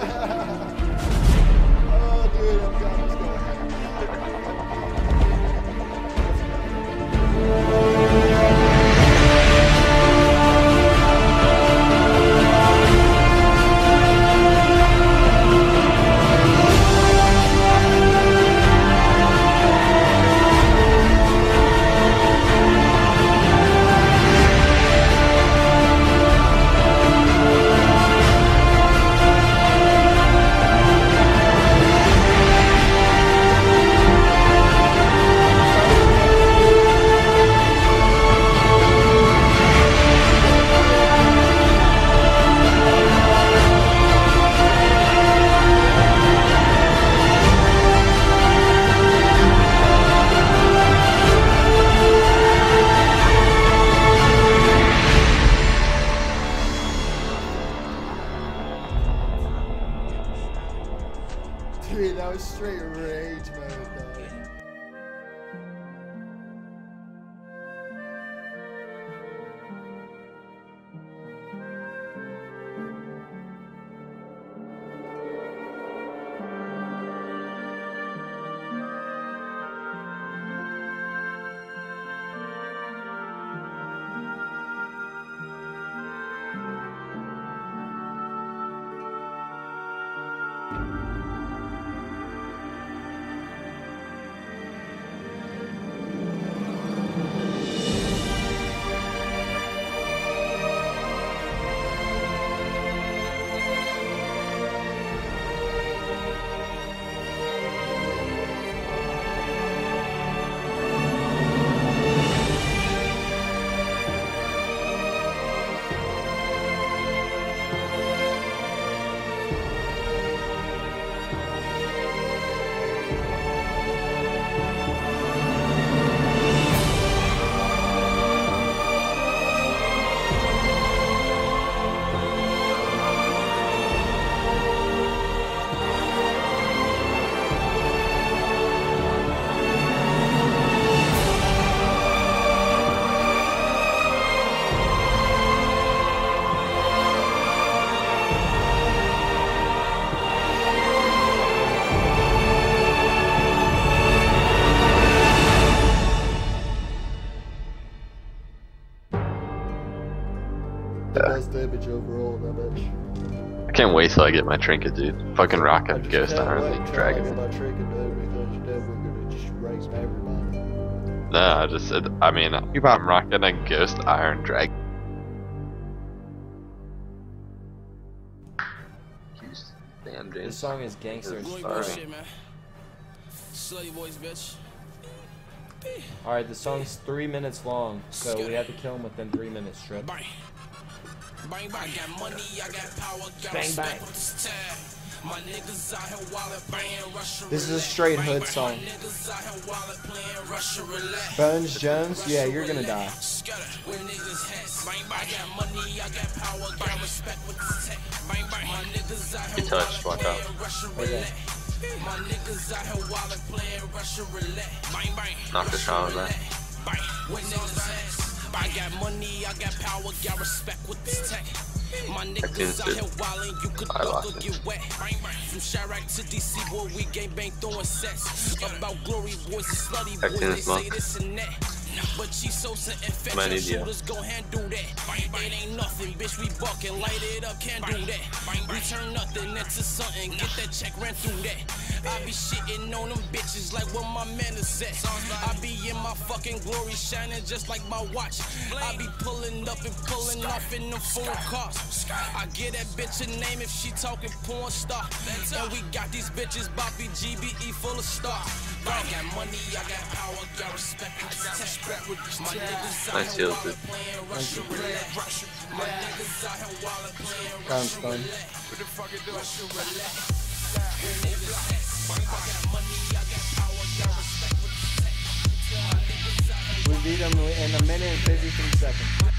Yeah. can't wait till I get my trinket, dude. Fucking rock I Ghost can't uh, Iron wait League till I get Dragon. my trinket, dude, because then we're gonna just race everybody. No, I just said, I mean, I'm rocking a Ghost Iron Dragon. Damn, This song is gangster as Sorry. fuck. bullshit, voice, bitch. Alright, the song's three minutes long, so we have to kill him within three minutes, Strip. Bang. Bang, bang. I got money, I got power, got Bang, bang. this. My niggas out here wallet playing Russia This is a straight Bang, hood song. My niggas out here wallet playing Russia roulette. Bones Jones, yeah, you're gonna die. Scutter, niggas hats. Bang, bang. I got money, I got power, got respect with this tech. Bang, bang. My niggas out here He touched, wallet watch out. Russia Okay. roulette. My niggas out here wallet playing Russia roulette. Bang, bang. Knock the shot on that. Bang. When niggas hats. I got money, I got power, got respect with this tech. My niggas out here wildin', you could look or get wet. From Chiraq to DC, boy, we gang bang throwing sets. About glory boys and slutty boys, they say this and that. But she so sent and fetch shooters go handle that. It ain't nothing, bitch, we buckin', light it up, can't do that. We turn nothing into something, get that check, ran through that. I be shitting on them bitches like where my man is at. I be in my fucking glory, shining just like my watch. I be pulling up and pulling off in them foreign cars. I get that bitch a name if she talking porn star. And we got these bitches, Bobby GBE full of stars. I got money, I got power, got respect with this tech. My niggas out Nice here heals, wallet dude. playing Russia roulette. My niggas out here wallet playing Found Russia stun. roulette. Russia roulette. When niggas hats, I got We beat him in a minute and 53 seconds.